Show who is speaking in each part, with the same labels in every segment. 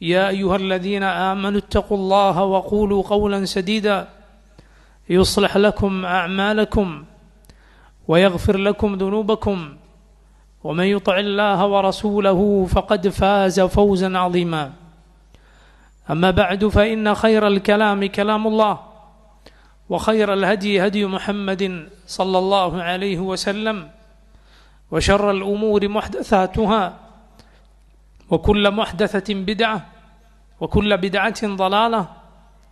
Speaker 1: يا أيها الذين آمنوا اتقوا الله وقولوا قولا سديدا يصلح لكم أعمالكم ويغفر لكم ذنوبكم ومن يطع الله ورسوله فقد فاز فوزا عظيما أما بعد فإن خير الكلام كلام الله وخير الهدي هدي محمد صلى الله عليه وسلم وشر الأمور محدثاتها وكل محدثة بدعة وكل بدعة ضلالة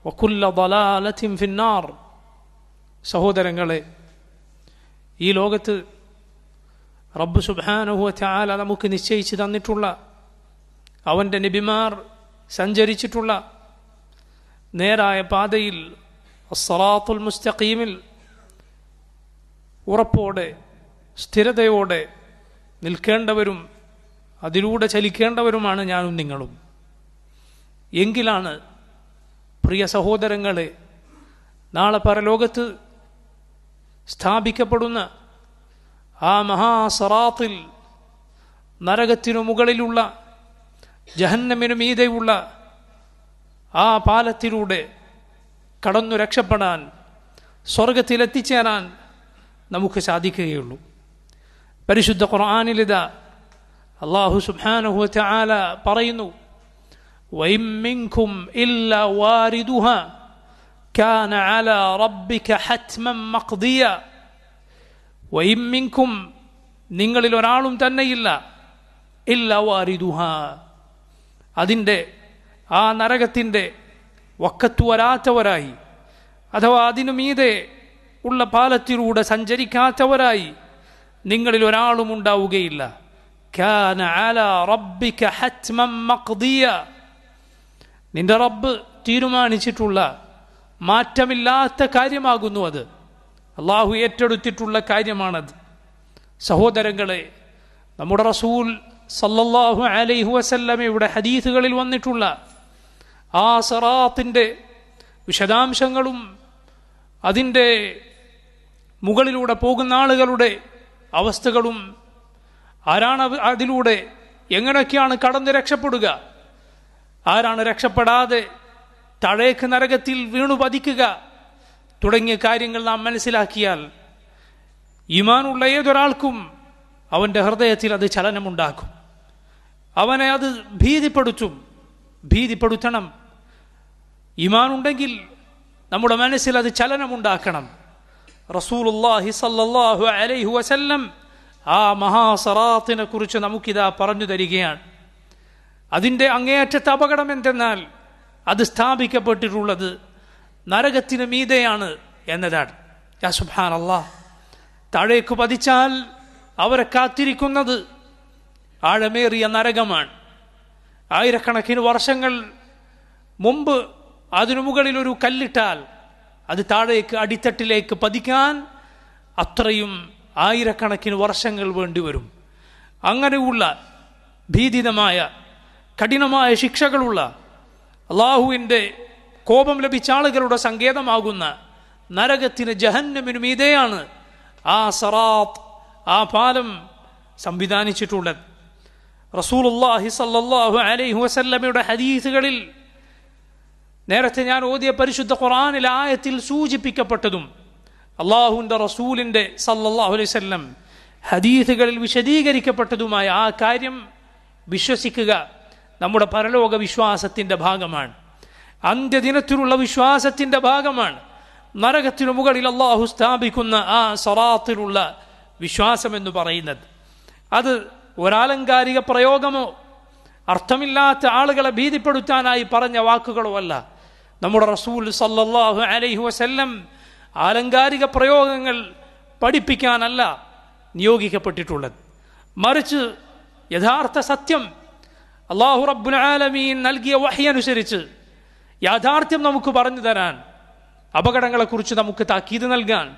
Speaker 1: وكل ضلالة في النار സഹോദരങ്ങളെ ഈ ലോകത്ത് റബ്ബ് സുബാനുഹുവ ചാല നമുക്ക് നിശ്ചയിച്ച് തന്നിട്ടുള്ള അവൻ്റെ നബിമാർ സഞ്ചരിച്ചിട്ടുള്ള നേരായ പാതയിൽ അസറാത്തുൽ മുസ്തഖീമിൽ ഉറപ്പോടെ സ്ഥിരതയോടെ നിൽക്കേണ്ടവരും അതിലൂടെ ചലിക്കേണ്ടവരുമാണ് ഞാനും നിങ്ങളും. എങ്കിലാണ് പ്രിയ സഹോദരങ്ങളെ നാളെ പരലോകത്ത് സ്ഥാപിക്കപ്പെടുന്ന ആ മഹാസറാത്തിൽ നരകത്തിനു മുകളിലുള്ള ജഹന്നമിനു മീതെയുള്ള ആ പാലത്തിലൂടെ കടന്നു രക്ഷപ്പെടാൻ സ്വർഗത്തിലെത്തിച്ചേരാൻ നമുക്ക് സാധിക്കുകയുള്ളൂ. പരിശുദ്ധ ഖുർആാനിലിത അള്ളാഹു സുബ്ഹാനഹു തആല പറയുന്നു വൈമിൻകും ഇല്ല വാരിദുഹ كان على ربك حتما مقضيا വൈമിൻകും നിങ്ങളിൽ ഒരാളും തന്നെയില്ല ഇല്ല വാരിദുഹ അതിൻ്റെ ആ നരകത്തിൻ്റെ വക്കത്തു വരാത്തവരായി അഥവാ അതിനു മീതെ ഉള്ള പാലത്തിലൂടെ സഞ്ചരിക്കാത്തവരായി നിങ്ങളിൽ ഒരാളും ഉണ്ടാവുകയില്ല കാന على റബ്ബിക حتما مقضيا നിന്റെ റബ്ബ് തീരുമാനിച്ചിട്ടുള്ള മാറ്റമില്ലാത്ത കാര്യമാകുന്നു അത്. അള്ളാഹു ഏറ്റെടുത്തിട്ടുള്ള കാര്യമാണത്. സഹോദരങ്ങളെ നമ്മുടെ റസൂൽ സല്ലല്ലാഹു അലൈഹു വസല്ലമയുടെ ഹദീസുകളിൽ വന്നിട്ടുള്ള ആ സറാത്തിന്റെ വിശദാംശങ്ങളും അതിന്റെ മുകളിലൂടെ പോകുന്ന ആളുകളുടെ അവസ്ഥകളും ആരാണ് അതിലൂടെ? എങ്ങനെയൊക്കെയാണ് കടന്ന് രക്ഷപ്പെടുക? ആരാണ് രക്ഷപ്പെടാതെ തഴേക്ക് നരകത്തിൽ വീണു പതിക്കുക? തുടങ്ങിയ കാര്യങ്ങൾ നാം മനസ്സിലാക്കിയാൽ ഇമാനുള്ള ഏതൊരാൾക്കും അവന്റെ ഹൃദയത്തിൽ അത് ചലനമുണ്ടാക്കും. അവനെ അത് ഭീതിപ്പെടുത്തും. ഭീതിപ്പെടുത്തണം. ഇമാനുണ്ടെങ്കിൽ നമ്മുടെ മനസ്സിൽ അത് ചലനമുണ്ടാക്കണം. അലൈഹു അലൈഹി വസല്ലം ആ മഹാസറാത്തിനെ കുറിച്ച് നമുക്കിതാ പറഞ്ഞു തരികയാണ്. അതിന്റെ അങ്ങേയറ്റത്തെ അപകടം എന്തെന്നാൽ അത് സ്ഥാപിക്കപ്പെട്ടിട്ടുള്ളത് നരകത്തിന് മീതെയാണ് എന്നതാണ്. യാ അള്ളാഹ് താഴേക്ക് പതിച്ചാൽ അവരെ കാത്തിരിക്കുന്നത് ആഴമേറിയ നരകമാണ്. ആയിരക്കണക്കിന് വർഷങ്ങൾ മുമ്പ് അതിനു മുകളിൽ ഒരു കല്ലിട്ടാൽ അത് താഴേക്ക് അടിത്തട്ടിലേക്ക് പതിക്കാൻ അത്രയും ആയിരക്കണക്കിന് വർഷങ്ങൾ വേണ്ടിവരും അങ്ങനെയുള്ള ഭീതിതമായ കഠിനമായ ശിക്ഷകളുള്ള അള്ളാഹുവിന്റെ കോപം ലഭിച്ച ആളുകളുടെ സങ്കേതമാകുന്ന നരകത്തിന് ജഹന്നമിനും ഇതേയാണ് ആ സറാത്ത് ആ പാലം സംവിധാനിച്ചിട്ടുള്ളത്. റസൂലുല്ലാഹി സല്ലാഹു അലൈഹി വസല്ലമയുടെ ഹദീസുകളിൽ നേരത്തെ ഞാൻ ഓതിയ പരിശുദ്ധ ഖുറാനിൽ ആയത്തിൽ സൂചിപ്പിക്കപ്പെട്ടതും അള്ളാഹുവിന്റെ റസൂലിന്റെ സല്ലല്ലാഹു അലൈഹി വസല്ലം ഹദീസുകളിൽ വിശദീകരിക്കപ്പെട്ടതുമായ ആ കാര്യം വിശ്വസിക്കുക നമ്മുടെ പരലോക വിശ്വാസത്തിന്റെ ഭാഗമാണ്. അന്ത്യദിനത്തിലുള്ള വിശ്വാസത്തിന്റെ ഭാഗമാണ്. നരകത്തിനു മുകളിൽ അള്ളാഹു സ്ഥാപിക്കുന്ന ആ സറാത്തിലുള്ള വിശ്വാസം എന്ന് പറയുന്നത്. അത് ഒരാലങ്കാരിക പ്രയോഗമോ അർത്ഥമില്ലാത്ത ആളുകളെ ഭീതിപ്പെടുത്താനായി പറഞ്ഞ വാക്കുകളോ അല്ല. നമ്മുടെ റസൂൽ സല്ലല്ലാഹു അലൈഹി വസല്ലം ആലങ്കാരിക പ്രയോഗങ്ങൾ പഠിപ്പിക്കാനല്ല നിയോഗിക്കപ്പെട്ടിട്ടുള്ളത്. മറിച്ച് യഥാർത്ഥ സത്യം അള്ളാഹു റബ്ബുൽ ആലമീൻ നൽകിയ വഹ്യനുസരിച്ച് യാഥാർത്ഥ്യം നമുക്ക് പറഞ്ഞു തരാൻ അപകടങ്ങളെക്കുറിച്ച് നമുക്ക് താക്കീത് നൽകാൻ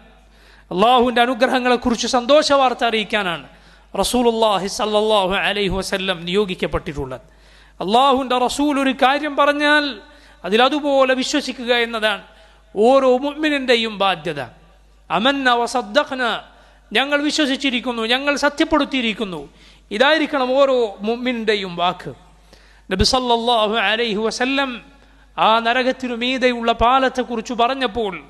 Speaker 1: അള്ളാഹുവിന്റെ അനുഗ്രഹങ്ങളെക്കുറിച്ച് സന്തോഷ വാർത്ത അറിയിക്കാനാണ് റസൂലുല്ലാഹി സല്ലാഹു അലൈഹി വസ്ല്ലം നിയോഗിക്കപ്പെട്ടിട്ടുള്ളത്. അള്ളാഹുവിന്റെ റസൂൽ ഒരു കാര്യം പറഞ്ഞാൽ അതിലതുപോലെ വിശ്വസിക്കുക എന്നതാണ്. ഓരോ മുഅ്മിനിന്റെയും ബാധ്യത. അമന്ന വസദ്ദഖ്ന. ഞങ്ങൾ വിശ്വസിച്ചിരിക്കുന്നു ഞങ്ങൾ സത്യപ്പെടുത്തിയിരിക്കുന്നു. ഇതായിരിക്കണം ഓരോ മുഅ്മിനിന്റെയും വാക്ക്. നബി സല്ലല്ലാഹു അലൈഹി വസല്ലം ആ നരകത്തിനു മീതെയുള്ള പാലത്തെക്കുറിച്ച് പറഞ്ഞപ്പോൾ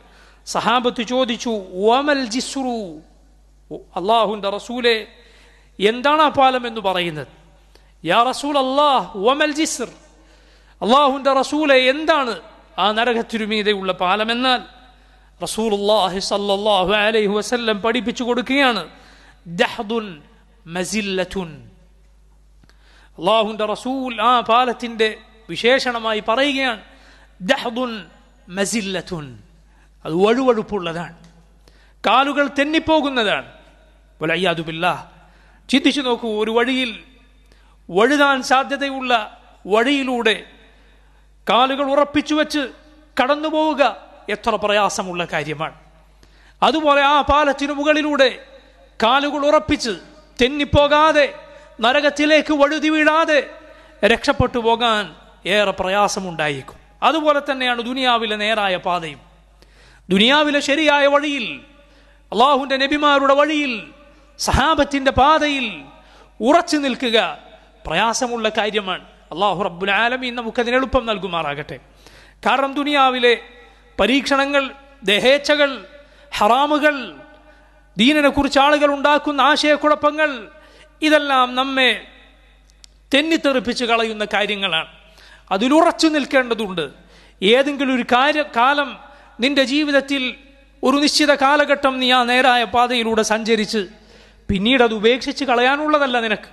Speaker 1: സഹാബത്ത് ചോദിച്ചു ഓമൽ ജിസ്രു അള്ളാഹുന്റെ റസൂലെ എന്താണ് ആ പാലം എന്ന് പറയുന്നത്? യാ റസൂൽ അള്ളാഹ് ഓമൽ ജിസ്ർ. അള്ളാഹുന്റെ റസൂലെ എന്താണ് ആ നരകത്തിരുമീതയുള്ള പാലമെന്നാൽ റസൂലുള്ളാഹി സല്ലല്ലാഹു അലൈഹി വസല്ലം പഠിപ്പിച്ചു കൊടുക്കുകയാണ്. ദഹ്ദുൻ മസില്ലത്തുൻ. അള്ളാഹുന്റെ റസൂൽ ആ പാലത്തിന്റെ വിശേഷണമായി പറയുകയാണ്. ദഹ്ദുൻ മസില്ലത്തുൻ. അത് വഴുവഴുപ്പുള്ളതാണ്. കാലുകൾ തെന്നിപ്പോകുന്നതാണ്. വലയ്യാദുബില്ല ചിന്തിച്ചു നോക്കൂ ഒരു വഴിയിൽ വഴുതാൻ സാധ്യതയുള്ള വഴിയിലൂടെ കാലുകൾ ഉറപ്പിച്ചു വെച്ച് കടന്നു പോവുക എത്ര പ്രയാസമുള്ള കാര്യമാണ്. അതുപോലെ ആ പാലത്തിനു മുകളിലൂടെ കാലുകൾ ഉറപ്പിച്ച് തെന്നിപ്പോകാതെ നരകത്തിലേക്ക് വഴുതി വീഴാതെ രക്ഷപ്പെട്ടു പോകാൻ ഏറെ പ്രയാസമുണ്ടായിരിക്കും അതുപോലെ തന്നെയാണ് ദുനിയാവിലെ നേരായ പാതയും. ദുനിയാവിലെ ശരിയായ വഴിയിൽ അള്ളാഹുവിന്റെ നബിമാരുടെ വഴിയിൽ സഹാബത്തിന്റെ പാതയിൽ ഉറച്ചു നിൽക്കുക പ്രയാസമുള്ള കാര്യമാണ്. അള്ളാഹു റബ്ബുൽ ആലമീൻ നമുക്കതിന് എളുപ്പം നൽകുമാറാകട്ടെ. കാരണം ദുനിയാവിലെ പരീക്ഷണങ്ങൾ ദഹേച്ഛകൾ ഹറാമുകൾ ദീനിനെ കുറിച്ച് ആളുകൾ ഉണ്ടാക്കുന്ന ആശയക്കുഴപ്പങ്ങൾ ഇതെല്ലാം നമ്മെ തെന്നിത്തെറിപ്പിച്ച് കളയുന്ന കാര്യങ്ങളാണ്. അതിലുറച്ചു നിൽക്കേണ്ടതുണ്ട്. ഏതെങ്കിലും ഒരു കാര്യ കാലം നിന്റെ ജീവിതത്തിൽ ഒരു നിശ്ചിത കാലഘട്ടം നീ ആ നേരായ പാതയിലൂടെ സഞ്ചരിച്ച് പിന്നീട് അത് ഉപേക്ഷിച്ച് കളയാനുള്ളതല്ല നിനക്ക്.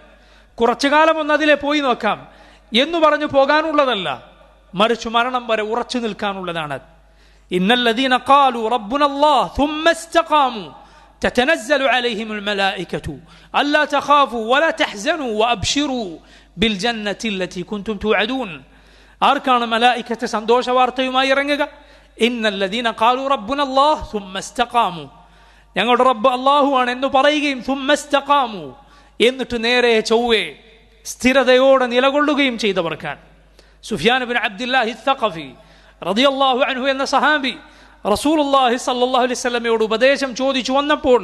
Speaker 1: കുറച്ചു കാലം ഒന്ന് അതിലെ പോയി നോക്കാം. എന്ന് പറഞ്ഞു പോകാനുള്ളതല്ല മറിച്ചു മരണം വരെ ഉറച്ചു നിൽക്കാനുള്ളതാണ് ഇന്നല്ലദീന ഖാലു റബ്ബുനല്ലാഹ് ثم استقاموا تتنزل عليهم الملائكة ألا تخافوا ولا تحزنوا وأبشروا بالجنة التي كنتم توعدون ആർക്കാണ് മലായിക്കത്തെ സന്തോഷ വാർത്തയുമായി ഇറങ്ങുക ഇന്നല്ലദീന ഖാലു റബ്ബുനല്ലാഹ് ثم استقاموا ഞങ്ങളുടെ റബ്ബ് അള്ളാഹുവാണ് എന്ന് പറയുകയും ثم استقاموا എന്നിട്ട് നേരെ ചൊവ്വേ സ്ഥിരതയോടെ നിലകൊള്ളുകയും ചെയ്തവർക്കാണ്. സുഫിയാൻ ബിൻ അബ്ദുല്ലാഹി തഖഫി റതിയല്ലാഹു അൻഹു എന്ന സഹാബി റസൂലുള്ളാഹി സല്ലാഹു അലൈഹി വസല്ലമയോട് ഉപദേശം ചോദിച്ചു വന്നപ്പോൾ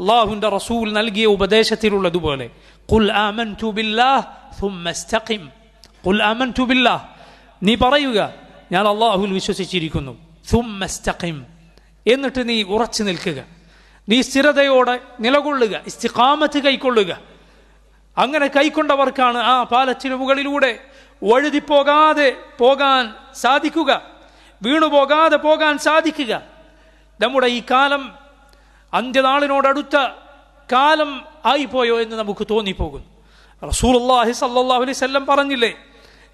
Speaker 1: അള്ളാഹുവിന്റെ റസൂൽ നൽകിയ ഉപദേശത്തിലുള്ളതുപോലെ കുൽ ആമൻ തു ബില്ലാഹ് കുൽ ഖുൽ തു ബില്ലാഹ്. നീ പറയുക ഞാൻ അല്ലാഹുവിൽ വിശ്വസിച്ചിരിക്കുന്നു. സുമ്മസ്തഖിം എന്നിട്ട് നീ ഉറച്ചു നിൽക്കുക. നീ സ്ഥിരതയോടെ നിലകൊള്ളുക ഇസ്തിഖാമത്ത് കൈക്കൊള്ളുക. അങ്ങനെ കൈക്കൊണ്ടവർക്കാണ് ആ പാലത്തിനു മുകളിലൂടെ വഴുതിപ്പോകാതെ പോകാൻ സാധിക്കുക വീണുപോകാതെ പോകാൻ സാധിക്കുക നമ്മുടെ ഈ കാലം അന്ത്യനാളിനോടടുത്ത കാലം ആയിപ്പോയോ എന്ന് നമുക്ക് തോന്നിപ്പോകുന്നു റസൂലുള്ളാഹി സല്ലല്ലാഹു അലൈഹി വസല്ലം പറഞ്ഞില്ലേ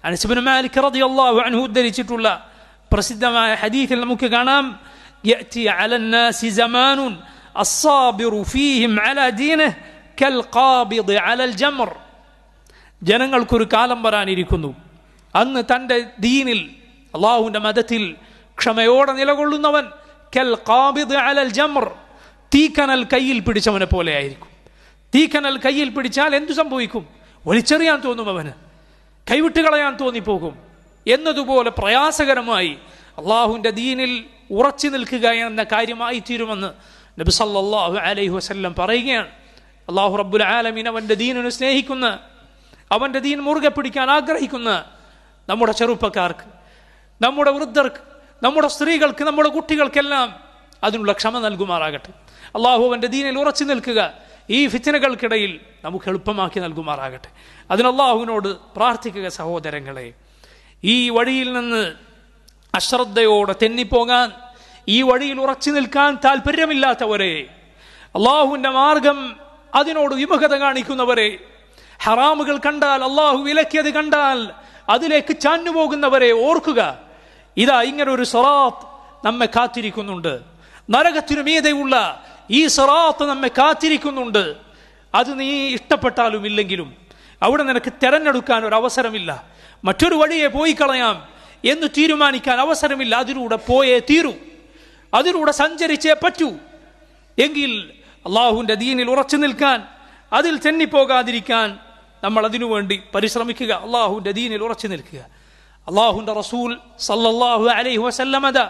Speaker 1: അനസ്ബിൻ മാലിക് റളിയല്ലാഹു അൻഹു ഉദ്ധരിച്ചിട്ടുള്ള പ്രസിദ്ധമായ ഹദീസിൽ നമുക്ക് കാണാം يأتي على الناس زمان الصابر فيهم على دينه കൽ കാബിദ് അലൽ ജമർ. ജനങ്ങൾക്കൊരു കാലം വരാനിരിക്കുന്നു. അന്ന് തന്റെ ദീനിൽ അള്ളാഹുവിന്റെ മതത്തിൽ ക്ഷമയോടെ നിലകൊള്ളുന്നവൻ കൽ കാബിദ് അലൽ ജമർ. തീക്കനൽ കയ്യിൽ പിടിച്ചവനെ പോലെ ആയിരിക്കും. തീക്കനൽ കയ്യിൽ പിടിച്ചാൽ എന്തു സംഭവിക്കും? വലിച്ചെറിയാൻ തോന്നും അവന് കൈവിട്ട് കളയാൻ തോന്നിപ്പോകും. എന്നതുപോലെ പ്രയാസകരമായി അള്ളാഹുവിന്റെ ദീനിൽ ഉറച്ചു നിൽക്കുക എന്ന കാര്യമായി തീരുമെന്ന് നബിസല്ലാഹു അലൈഹി വസ്ല്ലം പറയുകയാണ്. അള്ളാഹു റബ്ബുൽ ആലമീൻ അവന്റെ ദീനിനെ സ്നേഹിക്കുന്ന. അവന്റെ ദീൻ മുറുകെ പിടിക്കാൻ ആഗ്രഹിക്കുന്ന. നമ്മുടെ ചെറുപ്പക്കാർക്ക് നമ്മുടെ വൃദ്ധർക്ക് നമ്മുടെ സ്ത്രീകൾക്ക് നമ്മുടെ കുട്ടികൾക്കെല്ലാം അതിനുള്ള ക്ഷമ നൽകുമാറാകട്ടെ. അള്ളാഹു അവന്റെ ദീനിൽ ഉറച്ചു നിൽക്കുക. ഈ ഫിത്തനകൾക്കിടയിൽ നമുക്ക് എളുപ്പമാക്കി നൽകുമാറാകട്ടെ. അതിന് അള്ളാഹുവിനോട് പ്രാർത്ഥിക്കുക സഹോദരങ്ങളെ ഈ വഴിയിൽ നിന്ന് അശ്രദ്ധയോടെ തെന്നിപ്പോകാൻ ഈ വഴിയിൽ ഉറച്ചു നിൽക്കാൻ താല്പര്യമില്ലാത്തവരെ അള്ളാഹുവിന്റെ മാർഗം അതിനോട് വിമുഖത കാണിക്കുന്നവരെ. ഹറാമുകൾ കണ്ടാൽ അള്ളാഹു വിലക്കിയത് കണ്ടാൽ അതിലേക്ക് ചാഞ്ഞുപോകുന്നവരെ ഓർക്കുക. ഇതാ ഇങ്ങനെ ഒരു സറാത്ത് നമ്മെ കാത്തിരിക്കുന്നുണ്ട്. നരകത്തിനു മീതെയുള്ള ഈ സറാത്ത് നമ്മെ കാത്തിരിക്കുന്നുണ്ട്. അത് നീ ഇഷ്ടപ്പെട്ടാലും ഇല്ലെങ്കിലും അവിടെ നിനക്ക് തിരഞ്ഞെടുക്കാൻ ഒരു അവസരമില്ല. മറ്റൊരു വഴിയെ പോയി കളയാം എന്ന് തീരുമാനിക്കാൻ അവസരമില്ല. അതിലൂടെ പോയേ തീരൂ. അതിലൂടെ സഞ്ചരിച്ചേ പറ്റൂ. എങ്കിൽ അള്ളാഹുവിന്റെ ദീനിൽ ഉറച്ചു നിൽക്കാൻ അതിൽ തെന്നിപ്പോകാതിരിക്കാൻ നമ്മൾ അതിനുവേണ്ടി പരിശ്രമിക്കുക. അള്ളാഹുവിന്റെ ദീനിൽ ഉറച്ചു നിൽക്കുക. അള്ളാഹുവിന്റെ റസൂൽ സല്ലല്ലാഹു അലൈഹി വസല്ലമത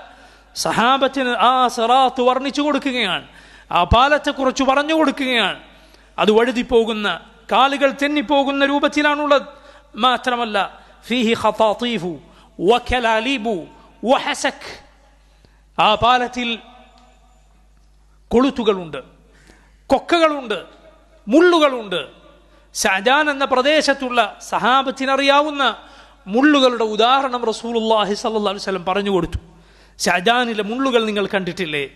Speaker 1: സഹാബത്തിന് ആ സറാത്ത് വർണിച്ചു കൊടുക്കുകയാണ്. ആ പാലത്തെക്കുറിച്ച് പറഞ്ഞു കൊടുക്കുകയാണ്. അത് വഴുതി പോകുന്ന കാലുകൾ തെന്നിപ്പോകുന്ന രൂപത്തിലാണുള്ളത്. മാത്രമല്ല ഫീഹി ഖതാതീഫു വഖലാലീബു വഹസക് ആ പാലത്തിൽ കൊളുത്തുകളുണ്ട്. കൊക്കകളുണ്ട് മുള്ളുകളുണ്ട്. ഷാജാൻ എന്ന പ്രദേശത്തുള്ള സഹാബത്തിനറിയാവുന്ന മുള്ളുകളുടെ ഉദാഹരണം റസൂലുള്ളാഹി സല്ലല്ലാഹു അലൈഹി വസല്ലം പറഞ്ഞു കൊടുത്തു. ഷാജാനിലെ മുള്ളുകൾ നിങ്ങൾ കണ്ടിട്ടില്ലേ?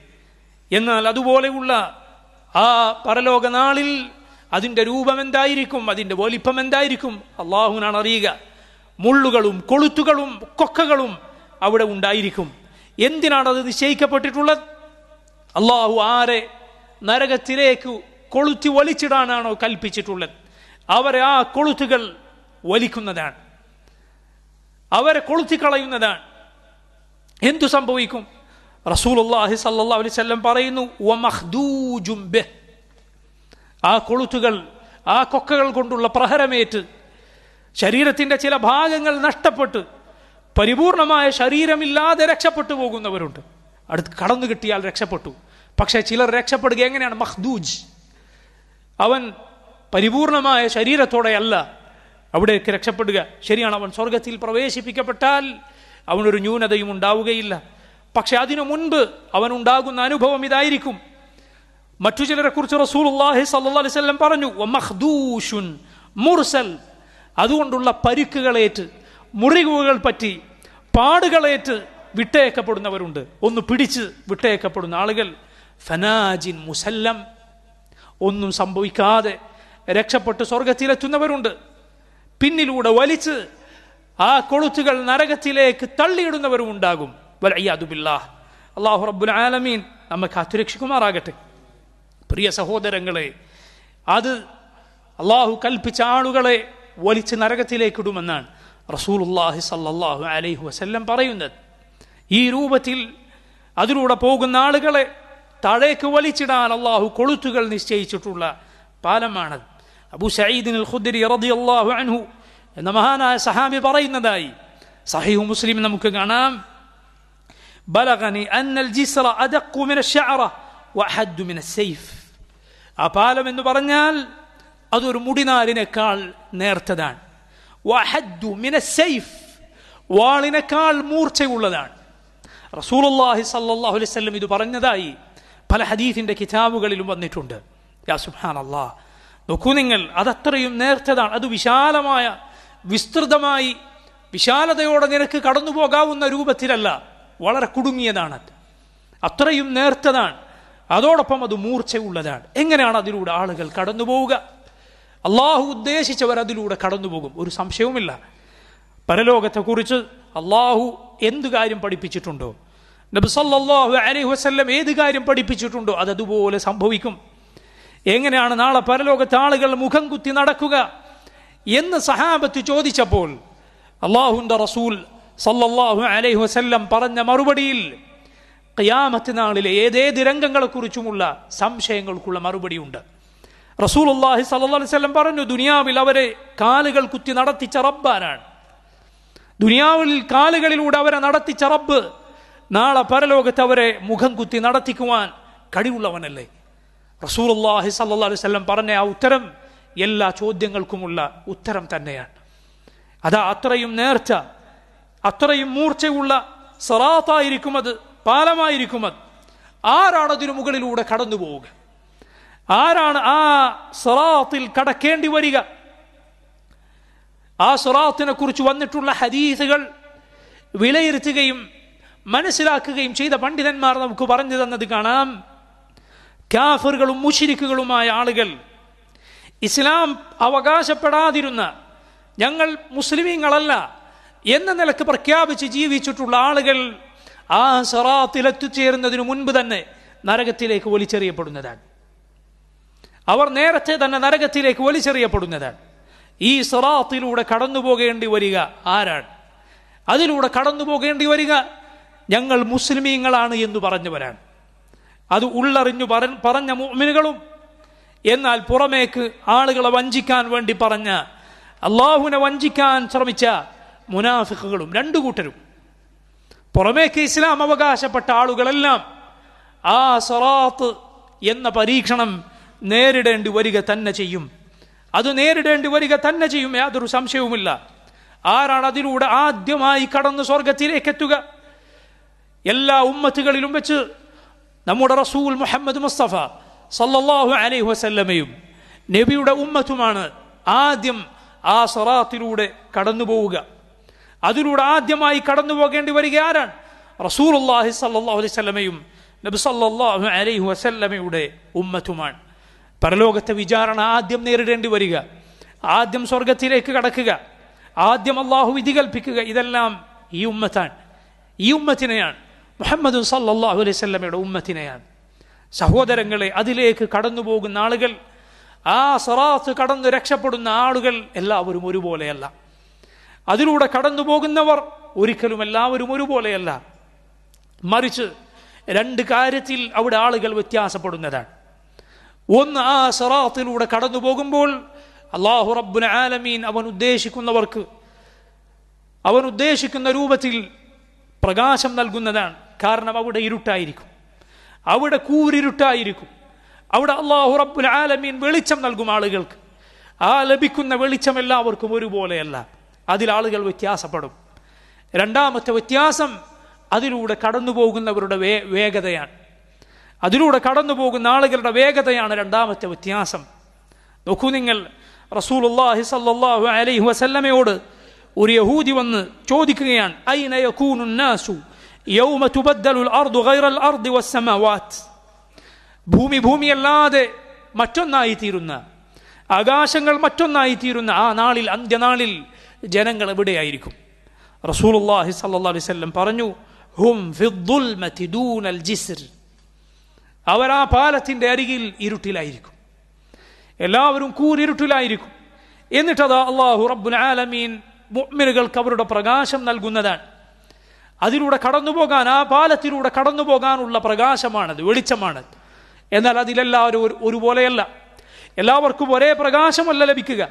Speaker 1: എന്നാൽ അതുപോലെയുള്ള ആ പരലോകനാളിൽ അതിന്റെ രൂപം എന്തായിരിക്കും? അതിന്റെ വലിപ്പം എന്തായിരിക്കും? അള്ളാഹുവിനാണ് അറിയുക. മുള്ളുകളും കൊളുത്തുകളും കൊക്കകളും അവിടെ ഉണ്ടായിരിക്കും. എന്തിനാണ് അത് നിശ്ചയിക്കപ്പെട്ടിട്ടുള്ളത്? അള്ളാഹു ആരെ നരകത്തിലേക്ക് കൊളുത്തി വലിച്ചിടാനാണോ കൽപ്പിച്ചിട്ടുള്ളത്? അവരെ ആ കൊളുത്തുകൾ വലിക്കുന്നതാണ്. അവരെ കൊളുത്തി കളയുന്നതാണ് എന്തു സംഭവിക്കും? റസൂലുള്ളാഹി സല്ലാ അലൈഹി വസല്ലം പറയുന്നു ആ കൊളുത്തുകൾ ആ കൊക്കകൾ കൊണ്ടുള്ള പ്രഹരമേറ്റ് ശരീരത്തിന്റെ ചില ഭാഗങ്ങൾ നഷ്ടപ്പെട്ട് പരിപൂർണമായ ശരീരമില്ലാതെ രക്ഷപ്പെട്ടു പോകുന്നവരുണ്ട്. അടുത്ത് കടന്നു കിട്ടിയാൽ രക്ഷപ്പെട്ടു. പക്ഷേ ചിലർ രക്ഷപ്പെടുക എങ്ങനെയാണ്? മഹ്ദൂജ്. അവൻ പരിപൂർണമായ ശരീരത്തോടെയല്ല അവിടേക്ക് രക്ഷപ്പെടുക. ശരിയാണ് അവൻ സ്വർഗത്തിൽ പ്രവേശിപ്പിക്കപ്പെട്ടാൽ അവനൊരു ന്യൂനതയും ഉണ്ടാവുകയില്ല. പക്ഷെ അതിനു മുൻപ് അവൻ ഉണ്ടാകുന്ന അനുഭവം ഇതായിരിക്കും. മറ്റു ചിലരെ കുറിച്ച് റസൂലുള്ളാഹി സല്ലാസ്ലം പറഞ്ഞു മഹ്ദൂഷുൻ മുർസൽ. അതുകൊണ്ടുള്ള പരിക്കുകളേറ്റ് മുറിവുകൾ പറ്റി പാടുകളേറ്റ് വിട്ടയക്കപ്പെടുന്നവരുണ്ട് ഒന്ന് പിടിച്ച് വിട്ടയക്കപ്പെടുന്ന ആളുകൾ ഫനാജിൻ മുസല്ലം. ഒന്നും സംഭവിക്കാതെ രക്ഷപ്പെട്ട് സ്വർഗത്തിലെത്തുന്നവരുണ്ട്. പിന്നിലൂടെ വലിച്ച് ആ കൊളുത്തുകൾ നരകത്തിലേക്ക് തള്ളിയിടുന്നവരും ഉണ്ടാകും വലയ്യാദുബില്ലാ അള്ളാഹു റബ്ബുൽ ആലമീൻ നമ്മെ കാത്തുരക്ഷിക്കുമാറാകട്ടെ പ്രിയ സഹോദരങ്ങളെ അത് അള്ളാഹു കൽപ്പിച്ച ആളുകളെ വലിച്ച് നരകത്തിലേക്കിടുമെന്നാണ് റസൂലുല്ലാഹി സല്ലാഹു അലൈഹു വസല്ലം പറയുന്നത്. ഈ രൂപത്തിൽ അതിലൂടെ പോകുന്ന ആളുകളെ താഴേക്ക് വലിച്ചിടാൻ അള്ളാഹു കൊളുത്തുകൾ നിശ്ചയിച്ചിട്ടുള്ള പാലമാണത്. അബു സയ്യിദിൻ ഖുദ്രി റളിയല്ലാഹു അൻഹു എന്ന മഹാനായ സഹാബി പറയുന്നതായി സഹിഹു മുസ്ലിം നമുക്ക് കാണാം. ബലഗനി അന്നൽ ജിസ്റ അദഖു മിന അശ്ശഅറ വഅഹദ്ദു മിന അസ്സൈഫ് ആ പാലം എന്ന് പറഞ്ഞാൽ അതൊരു മുടിനാലിനേക്കാൾ നേർത്തതാണ്. വഹദ്ദു മിന അസ്സൈഫ് വാളിനേക്കാൾ മൂർച്ചയുള്ളതാണ്. റസൂലുള്ളാഹി സല്ലല്ലാഹു അലൈഹി വസല്ലം ഇത് പറഞ്ഞതായി പല ഹദീഫിന്റെ കിതാബുകളിലും വന്നിട്ടുണ്ട്. യാ സുബ്ഹാനല്ലാഹ് നോക്കൂ നിങ്ങൾ അതത്രയും നേർത്തതാണ്. അത് വിശാലമായ വിസ്തൃതമായി വിശാലതയോടെ നിനക്ക് കടന്നു പോകാവുന്ന രൂപത്തിലല്ല വളരെ കുടുങ്ങിയതാണ് അത്രയും നേർത്തതാണ്. അതോടൊപ്പം അത് മൂർച്ചയുള്ളതാണ്. എങ്ങനെയാണ് അതിലൂടെ ആളുകൾ കടന്നു പോവുക അള്ളാഹു ഉദ്ദേശിച്ചവർ അതിലൂടെ കടന്നു പോകും ഒരു സംശയവുമില്ല. പരലോകത്തെക്കുറിച്ച് അള്ളാഹു എന്തു കാര്യം പഠിപ്പിച്ചിട്ടുണ്ടോ? നബി സല്ലല്ലാഹു അലൈഹി വസല്ലം ഏത് കാര്യം പഠിപ്പിച്ചിട്ടുണ്ടോ അത് അതുപോലെ സംഭവിക്കും. എങ്ങനെയാണ് നാളെ പരലോകത്തെ ആളുകൾ മുഖം കുത്തി നടക്കുക എന്ന് സഹാബത്ത് ചോദിച്ചപ്പോൾ അള്ളാഹുന്റെ റസൂൽ സല്ലല്ലാഹു അലൈഹി വസല്ലം പറഞ്ഞ മറുപടിയിൽ ഖിയാമത്ത് നാളിലെ ഏതേത് രംഗങ്ങളെക്കുറിച്ചുമുള്ള സംശയങ്ങൾക്കുള്ള മറുപടിയുണ്ട്. റസൂൽ അള്ളാഹി അലൈഹി വസല്ലം പറഞ്ഞു ദുനിയാവിൽ അവരെ കാലുകൾ കുത്തി നടത്തിച്ച റബ്ബാനാണ്. ദുനിയാവിൽ കാലുകളിലൂടെ അവരെ നടത്തിച്ച റബ്ബ് നാളെ പരലോകത്ത് അവരെ മുഖം കുത്തി നടത്തിക്കുവാൻ കഴിവുള്ളവനല്ലേ? സല്ലല്ലാഹു അലൈഹി വസല്ലം പറഞ്ഞ ആ ഉത്തരം എല്ലാ ചോദ്യങ്ങൾക്കുമുള്ള ഉത്തരം തന്നെയാണ്. അതാ അത്രയും നേർച്ച അത്രയും മൂർച്ചയുള്ള സറാത്തായിരിക്കും അത് പാലമായിരിക്കും അത്. ആരാണ് അതിനു മുകളിലൂടെ കടന്നു പോവുക ആരാണ് ആ സറാത്തിൽ കടക്കേണ്ടി വരിക? ആ സറാത്തിനെ കുറിച്ച് വന്നിട്ടുള്ള ഹദീസുകൾ വിലയിരുത്തുകയും മനസ്സിലാക്കുകയും ചെയ്ത പണ്ഡിതന്മാർ നമുക്ക് പറഞ്ഞു തന്നത് കാണാം. കാഫറുകളും മുഷിരിക്കുകളുമായ ആളുകൾ ഇസ്ലാം അവകാശപ്പെടാതിരുന്ന ഞങ്ങൾ മുസ്ലിമീങ്ങളല്ല എന്ന നിലയ്ക്ക് പ്രഖ്യാപിച്ച് ജീവിച്ചിട്ടുള്ള ആളുകൾ ആ സറാത്തിലെത്തിച്ചേരുന്നതിനു മുൻപ് തന്നെ നരകത്തിലേക്ക് വലിച്ചെറിയപ്പെടുന്നതാണ്. അവർ നേരത്തെ തന്നെ നരകത്തിലേക്ക് വലിച്ചെറിയപ്പെടുന്നതാണ്. ഈ സറാത്തിലൂടെ കടന്നു പോകേണ്ടി വരിക ആരാണ്? അതിലൂടെ കടന്നു പോകേണ്ടി വരിക ഞങ്ങൾ മുസ്ലിമീങ്ങളാണ് എന്ന് പറഞ്ഞു വരാൻ. അത് ഉള്ളറിഞ്ഞു പറ- പറഞ്ഞ മുഅ്മിനുകളും എന്നാൽ പുറമേക്ക് ആളുകളെ വഞ്ചിക്കാൻ വേണ്ടി പറഞ്ഞ അള്ളാഹുവിനെ വഞ്ചിക്കാൻ ശ്രമിച്ച മുനാഫിക്കുകളും രണ്ടു കൂട്ടരും. പുറമേക്ക് ഇസ്ലാം അവകാശപ്പെട്ട ആളുകളെല്ലാം ആ സറാത്ത് എന്ന പരീക്ഷണം നേരിടേണ്ടി വരിക തന്നെ ചെയ്യും. അത് നേരിടേണ്ടി വരിക തന്നെ ചെയ്യും യാതൊരു സംശയവുമില്ല. ആരാണ് അതിലൂടെ ആദ്യമായി കടന്ന് സ്വർഗത്തിലേക്ക് എത്തുക? എല്ലാ ഉമ്മത്തുകളിലും വെച്ച് നമ്മുടെ റസൂൽ മുഹമ്മദ് മുസ്തഫ സല്ലല്ലാഹു അലൈഹി വസല്ലമയും നബിയുടെ ഉമ്മത്തുമാണ് ആദ്യം ആ സറാത്തിലൂടെ കടന്നു പോവുക അതിലൂടെ ആദ്യമായി കടന്നു പോകേണ്ടി വരിക ആരാണ്? റസൂലുള്ളാഹി സല്ലാഹു അലൈഹി സ്വലമയും നബി സല്ലാഹു അലൈഹി വസല്ലമയുടെ ഉമ്മത്തുമാണ്. പരലോകത്തെ വിചാരണ ആദ്യം നേരിടേണ്ടി വരിക. ആദ്യം സ്വർഗത്തിലേക്ക് കടക്കുക. ആദ്യം അള്ളാഹു വിധി കൽപ്പിക്കുക. ഇതെല്ലാം ഈ ഉമ്മത്താണ്. ഈ ഉമ്മത്തിനെയാണ് മുഹമ്മദ് സല്ലാഹു അലൈഹി സ്വല്ലമയുടെ ഉമ്മത്തിനെയാണ്. സഹോദരങ്ങളെ അതിലേക്ക് കടന്നു പോകുന്ന ആളുകൾ ആ സറാത്ത് കടന്നു രക്ഷപ്പെടുന്ന ആളുകൾ എല്ലാവരും ഒരുപോലെയല്ല. അതിലൂടെ കടന്നു പോകുന്നവർ ഒരിക്കലും എല്ലാവരും ഒരുപോലെയല്ല. മറിച്ച് രണ്ട് കാര്യത്തിൽ അവിടെ ആളുകൾ വ്യത്യാസപ്പെടുന്നതാണ്. ഒന്ന് ആ സറാത്തിലൂടെ കടന്നു പോകുമ്പോൾ അള്ളാഹു റബ്ബുൽ ആലമീൻ അവൻ ഉദ്ദേശിക്കുന്നവർക്ക് അവൻ ഉദ്ദേശിക്കുന്ന രൂപത്തിൽ പ്രകാശം നൽകുന്നതാണ്. കാരണം അവിടെ ഇരുട്ടായിരിക്കും. അവിടെ കൂരിരുട്ടായിരിക്കും. അവിടെ അള്ളാഹു റബ്ബുൽ ആലമീൻ വെളിച്ചം നൽകും ആളുകൾക്ക്. ആ ലഭിക്കുന്ന വെളിച്ചം എല്ലാവർക്കും ഒരുപോലെയല്ല. അതിൽ ആളുകൾ വ്യത്യാസപ്പെടും. രണ്ടാമത്തെ വ്യത്യാസം അതിലൂടെ കടന്നു പോകുന്നവരുടെ വേ വേഗതയാണ്. അതിലൂടെ കടന്നു പോകുന്ന ആളുകളുടെ വേഗതയാണ് രണ്ടാമത്തെ വ്യത്യാസം. നോക്കൂ നിങ്ങൾ റസൂലുള്ളാഹി സല്ലാഹു അലൈഹി വസല്ലമയോട് ഒരു യഹൂദി വന്ന് ചോദിക്കുകയാണ് ഐ നയൂനു നാസു? യൗമ തുബദ്ദലുൽ അർദു ഗൈറൽ അർദി വസ്സമാവാത്ത് ഭൂമി ഭൂമിയല്ലാതെ മറ്റൊന്നായി തീരുന്ന ആകാശങ്ങൾ മറ്റൊന്നായി തീരുന്ന ആ നാളിൽ അന്ത്യനാളിൽ ജനങ്ങൾ എവിടെയായിരിക്കും? റസൂലുള്ളാഹി സല്ലല്ലാഹു അലൈഹി വസല്ലം പറഞ്ഞു ഹും ദൂനൽ ജിസ്ർ. അവർ ആ പാലത്തിന്റെ അരികിൽ ഇരുട്ടിലായിരിക്കും. എല്ലാവരും കൂരിരുട്ടിലായിരിക്കും. എന്നിട്ടതാ അള്ളാഹു റബ്ബുൽ ആലമീൻ മുഅ്മിനുകൾക്ക് അവരുടെ പ്രകാശം നൽകുന്നതാണ്. അതിലൂടെ കടന്നു പോകാൻ ആ പാലത്തിലൂടെ കടന്നു പോകാനുള്ള പ്രകാശമാണത് വെളിച്ചമാണത്. എന്നാൽ അതിലെല്ലാവരും ഒരു ഒരുപോലെയല്ല. എല്ലാവർക്കും ഒരേ പ്രകാശമല്ല ലഭിക്കുക.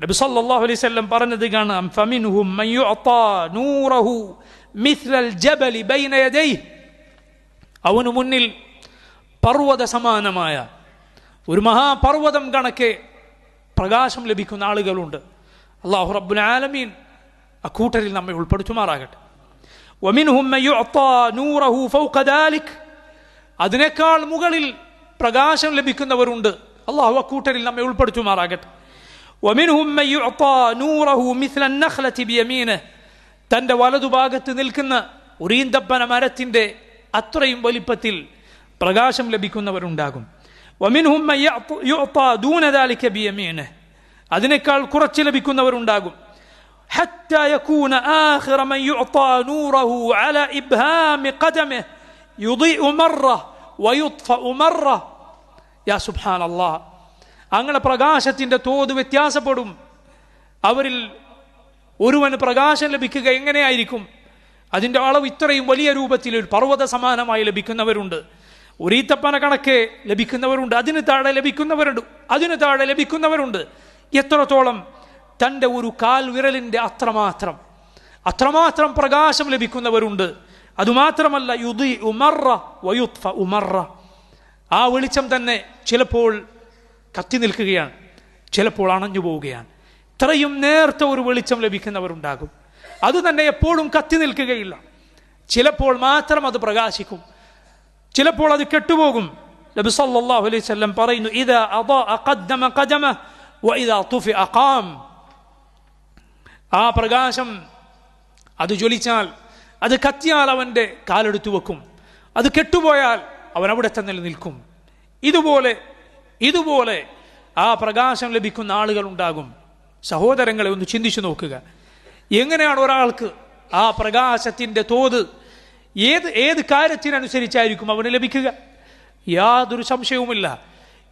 Speaker 1: നബി സല്ലല്ലാഹു അലൈഹി വസല്ലം പറഞ്ഞത് കാണാം ഫമിൻഹും മൻ യുഅതാ നൂറഹു മിസ്ലൽ ജബലി ബൈന യദൈഹി. അവനു മുന്നിൽ പർവത സമാനമായ ഒരു മഹാപർവതം കണക്കെ പ്രകാശം ലഭിക്കുന്ന ആളുകളുണ്ട്. അള്ളാഹു റബ്ബുൽ ആലമീൻ അക്കൂട്ടരിൽ നമ്മെ ഉൾപ്പെടുത്തുമാറാകട്ടെ. നൂറഹു ഫൗഖ ദാലിക് അതിനേക്കാൾ മുകളിൽ പ്രകാശം ലഭിക്കുന്നവരുണ്ട്. അള്ളാഹു അക്കൂട്ടരിൽ നമ്മെ ഉൾപ്പെടുത്തുമാറാകട്ടെ. തന്റെ വലതുഭാഗത്ത് നിൽക്കുന്ന ഉറീന്തപ്പന മരത്തിന്റെ അത്രയും വലിപ്പത്തിൽ പ്രകാശം ലഭിക്കുന്നവരുണ്ടാകും. അതിനേക്കാൾ കുറച്ച് ലഭിക്കുന്നവരുണ്ടാകും. حتى يكون آخر من يعطى نوره على إبهام قدمه يضيء مرة ويطفأ مرة يا سبحان الله അങ്ങനെ പ്രകാശത്തിന്റെ തോത് വ്യത്യാസപ്പെടും അവരിൽ ഒരുവന് പ്രകാശം ലഭിക്കുക എങ്ങനെയായിരിക്കും അതിന്റെ അളവ് ഇത്രയും വലിയ രൂപത്തിൽ ഒരു പർവ്വത സമാനമായി ലഭിക്കുന്നവരുണ്ട് ഒരീത്തപ്പന കണക്കെ ലഭിക്കുന്നവരുണ്ട് അതിന് താഴെ ലഭിക്കുന്നവരുണ്ട് അതിന് താഴെ ലഭിക്കുന്നവരുണ്ട് എത്രത്തോളം തന്റെ ഒരു കാൽ വിരലിന്റെ അത്രമാത്രം. അത്രമാത്രം പ്രകാശം ലഭിക്കുന്നവരുണ്ട്. അതുമാത്രമല്ല യുദി ഉമർറ വയുത്ഫ ഉമർറ. ആ വെളിച്ചം തന്നെ ചിലപ്പോൾ കത്തി നിൽക്കുകയാണ്. ചിലപ്പോൾ അണഞ്ഞു പോവുകയാണ്. ഇത്രയും നേർത്ത ഒരു വെളിച്ചം ലഭിക്കുന്നവരുണ്ടാകും. അത് തന്നെ എപ്പോഴും കത്തി നിൽക്കുകയില്ല. ചിലപ്പോൾ മാത്രം അത് പ്രകാശിക്കും. ചിലപ്പോൾ അത് കെട്ടുപോകും. നബി സല്ലല്ലാഹു അലൈഹി വസല്ലം പറയുന്നു ഇദാ അദാ ഖദ്ദമ ഖദമ വഇദാ തുഫി ഖാം. ആ പ്രകാശം അത് ജ്വലിച്ചാൽ അത് കത്തിയാൽ അവന്റെ കാലെടുത്തു വെക്കും. അത് കെട്ടുപോയാൽ അവൻ അവിടെ തന്നെ നിൽക്കും. ഇതുപോലെ ഇതുപോലെ ആ പ്രകാശം ലഭിക്കുന്ന ആളുകൾ ഉണ്ടാകും. സഹോദരങ്ങളെ ഒന്ന് ചിന്തിച്ചു നോക്കുക. എങ്ങനെയാണ് ഒരാൾക്ക് ആ പ്രകാശത്തിന്റെ തോത്? ഏത് ഏത് കാര്യത്തിനനുസരിച്ചായിരിക്കും അവന് ലഭിക്കുക? യാതൊരു സംശയവുമില്ല.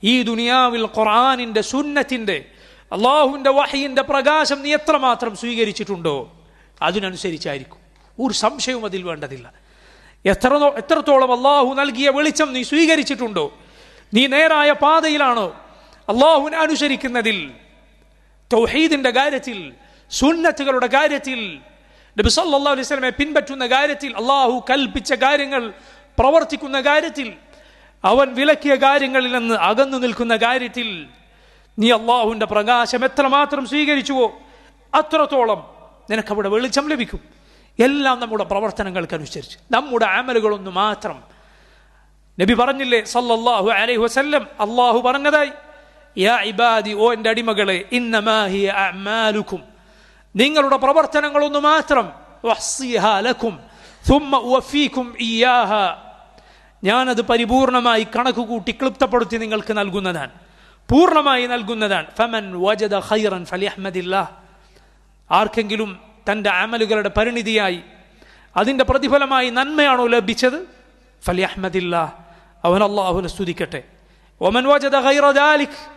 Speaker 1: ഈ ദുനിയാവിൽ ഖുറാനിന്റെ സുന്നത്തിന്റെ അള്ളാഹുവിന്റെ വഹയിന്റെ പ്രകാശം നീ എത്രമാത്രം സ്വീകരിച്ചിട്ടുണ്ടോ അതിനനുസരിച്ചായിരിക്കും. ഒരു സംശയവും അതിൽ വേണ്ടതില്ല. എത്ര എത്രത്തോളം അള്ളാഹു നൽകിയ വെളിച്ചം നീ സ്വീകരിച്ചിട്ടുണ്ടോ? നീ നേരായ പാതയിലാണോ അള്ളാഹുവിനെ അനുസരിക്കുന്നതിൽ? തൗഹീദിന്റെ കാര്യത്തിൽ സുന്നത്തുകളുടെ കാര്യത്തിൽ നബി സല്ലല്ലാഹു അലൈഹി വസല്ലമയെ പിൻപറ്റുന്ന കാര്യത്തിൽ അള്ളാഹു കൽപ്പിച്ച കാര്യങ്ങൾ പ്രവർത്തിക്കുന്ന കാര്യത്തിൽ അവൻ വിലക്കിയ കാര്യങ്ങളിൽ നിന്ന് അകന്നു നിൽക്കുന്ന കാര്യത്തിൽ നീ അള്ളാഹുവിന്റെ പ്രകാശം എത്രമാത്രം സ്വീകരിച്ചുവോ അത്രത്തോളം നിനക്കവിടെ വെളിച്ചം ലഭിക്കും. എല്ലാം നമ്മുടെ പ്രവർത്തനങ്ങൾക്കനുസരിച്ച് നമ്മുടെ ആമലുകളൊന്നു മാത്രം. നബി പറഞ്ഞില്ലേ സല്ലല്ലാഹു അലൈഹി വസല്ലം അള്ളാഹു പറഞ്ഞതായി യാ ഇബാദി ഓ എന്റെ അടിമകളെ ഇന്നമാ ഹിയ അഅ്മാലുക്കും. നിങ്ങളുടെ പ്രവർത്തനങ്ങളൊന്നു മാത്രം ഞാനത് പരിപൂർണമായി കണക്ക് കൂട്ടി ക്ലിപ്തപ്പെടുത്തി നിങ്ങൾക്ക് നൽകുന്നതാണ്. പൂർണമായി നൽകുന്നതാണ്. ഫമൻ വജദ ഖൈറൻ ഫലിഹ്മദില്ലാഹ് ആർക്കെങ്കിലും തന്റെ അമലുകളുടെ പരിണിതിയായി അതിന്റെ പ്രതിഫലമായി നന്മയാണോ ലഭിച്ചത്? ഫലിഹ്മദില്ലാ അവൻ അള്ളാഹുനെ സ്തുതിക്കട്ടെ. ഒമൻ വജദ ഖൈറ ദാലിക്.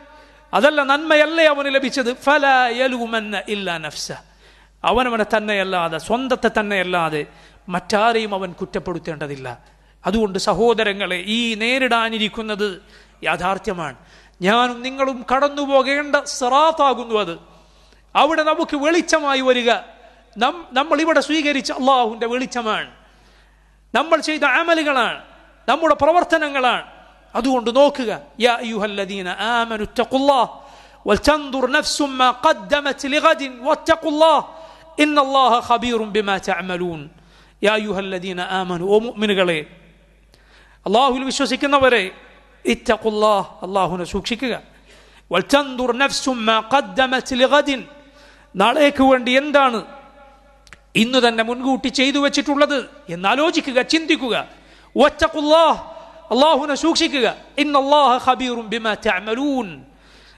Speaker 1: അതല്ല നന്മയല്ലേ അവന് ലഭിച്ചത്? ഫല യലൂമന്ന ഇല്ല നഫ്സ. അവനവനെ തന്നെയല്ലാതെ സ്വന്തത്തെ തന്നെയല്ലാതെ മറ്റാരെയും അവൻ കുറ്റപ്പെടുത്തേണ്ടതില്ല. അതുകൊണ്ട് സഹോദരങ്ങളെ ഈ നേരിടാനിരിക്കുന്നത് യാഥാർത്ഥ്യമാണ്. ഞാനും നിങ്ങളും കടന്നു പോകേണ്ട സിറാത്താകുന്നു അത്. അവിടെ നമുക്ക് വെളിച്ചമായി വരിക. നം നമ്മൾ ഇവിടെ സ്വീകരിച്ച അള്ളാഹുവിന്റെ വെളിച്ചമാണ്. നമ്മൾ ചെയ്ത അമലുകളാണ്. നമ്മുടെ പ്രവർത്തനങ്ങളാണ്. അതുകൊണ്ട് നോക്കുക. അള്ളാഹുവിൽ വിശ്വസിക്കുന്നവരെ ഇത്തഖുല്ലാ അള്ളാഹുവിനെ സൂക്ഷിക്കുക. വൽചന്ദുർ നഫ്സും നാളേക്ക് വേണ്ടി എന്താണ് ഇന്ന് തന്നെ മുൻകൂട്ടി ചെയ്തു വെച്ചിട്ടുള്ളത് എന്നാലോചിക്കുക ചിന്തിക്കുക. ഒറ്റക്കുല്ലാ അള്ളാഹുവിനെ സൂക്ഷിക്കുക.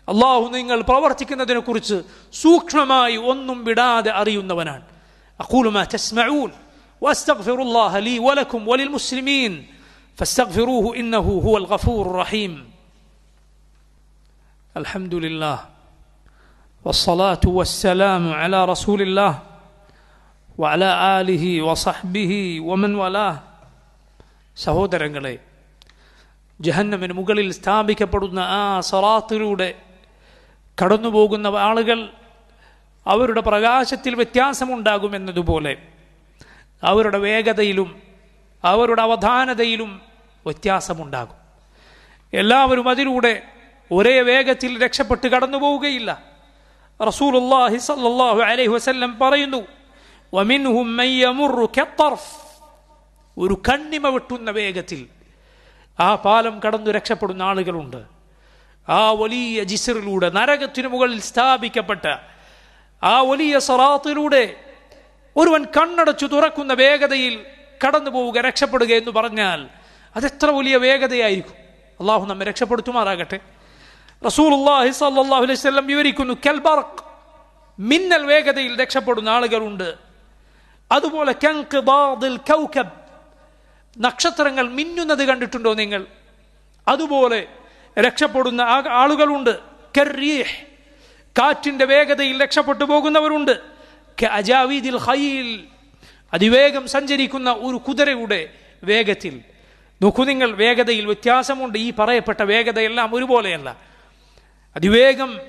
Speaker 1: അള്ളാഹു നിങ്ങൾ പ്രവർത്തിക്കുന്നതിനെ കുറിച്ച് സൂക്ഷ്മമായി ഒന്നും വിടാതെ അറിയുന്നവനാണ്. അക്കൂലുമാ ما تسمعون وأستغفر الله لي ولكم وللمسلمين فاستغفروه إنه هو الغفور الرحيم الحمد لله والصلاة والسلام على رسول الله وعلى آله وصحبه ومن والاه സഹോദരങ്ങളെ ജഹന്നമിന് മുകളിൽ സ്ഥാപിക്കപ്പെടുന്ന ആ സറാത്തിലൂടെ കടന്നുപോകുന്ന ആളുകൾ അവരുടെ പ്രകാശത്തിൽ വ്യത്യാസമുണ്ടാകുമെന്നതുപോലെ അവരുടെ വേഗതയിലും അവരുടെ അവധാനതയിലും വ്യത്യാസമുണ്ടാകും. എല്ലാവരും അതിലൂടെ ഒരേ വേഗത്തിൽ രക്ഷപ്പെട്ട് കടന്നു പോവുകയില്ല. സല്ലല്ലാഹു അലൈഹി വസല്ലം പറയുന്നു മൻ ഒരു കണ്ണിമ വെട്ടുന്ന വേഗത്തിൽ ആ പാലം കടന്നു രക്ഷപ്പെടുന്ന ആളുകളുണ്ട്. ആ വലിയ ജിസറിലൂടെ നരകത്തിനു മുകളിൽ സ്ഥാപിക്കപ്പെട്ട ആ വലിയ സറാത്തിലൂടെ ഒരുവൻ കണ്ണടച്ചു തുറക്കുന്ന വേഗതയിൽ കടന്നു പോവുക രക്ഷപ്പെടുക എന്ന് പറഞ്ഞാൽ അതെത്ര വലിയ വേഗതയായിരിക്കും. അള്ളാഹു നമ്മെ രക്ഷപ്പെടുത്തുമാറാകട്ടെ. അലൈഹി വസല്ലം വിവരിക്കുന്നു കെൽബർക്ക് മിന്നൽ വേഗതയിൽ രക്ഷപ്പെടുന്ന ആളുകളുണ്ട്. അതുപോലെ കൻഖിദാദിൽ കൗകബ് നക്ഷത്രങ്ങൾ മിന്നുന്നത് കണ്ടിട്ടുണ്ടോ നിങ്ങൾ? അതുപോലെ രക്ഷപ്പെടുന്ന ആളുകളുണ്ട്. കർരീഹ് കാറ്റിന്റെ വേഗതയിൽ രക്ഷപ്പെട്ടു പോകുന്നവരുണ്ട്. അജാവീദിൽ ഖൈൽ അതിവേഗം സഞ്ചരിക്കുന്ന ഒരു കുതിരയുടെ വേഗത്തിൽ നോക്കൂ നിങ്ങൾ വേഗതയിൽ വ്യത്യാസമുണ്ട്. ഈ പറയപ്പെട്ട വേഗതയെല്ലാം ഒരുപോലെയല്ല. അതിവേഗം